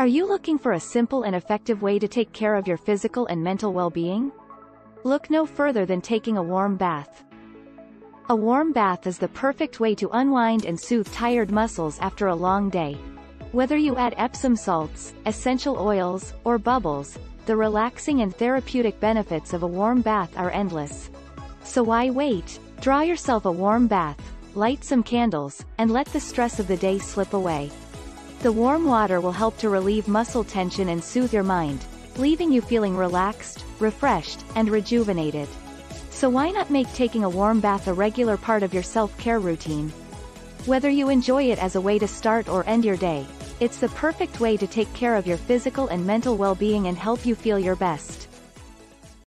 Are you looking for a simple and effective way to take care of your physical and mental well-being? Look no further than taking a warm bath. A warm bath is the perfect way to unwind and soothe tired muscles after a long day. Whether you add Epsom salts, essential oils, or bubbles, the relaxing and therapeutic benefits of a warm bath are endless. So why wait? Draw yourself a warm bath, light some candles, and let the stress of the day slip away. The warm water will help to relieve muscle tension and soothe your mind, leaving you feeling relaxed, refreshed, and rejuvenated. So why not make taking a warm bath a regular part of your self-care routine? Whether you enjoy it as a way to start or end your day, it's the perfect way to take care of your physical and mental well-being and help you feel your best.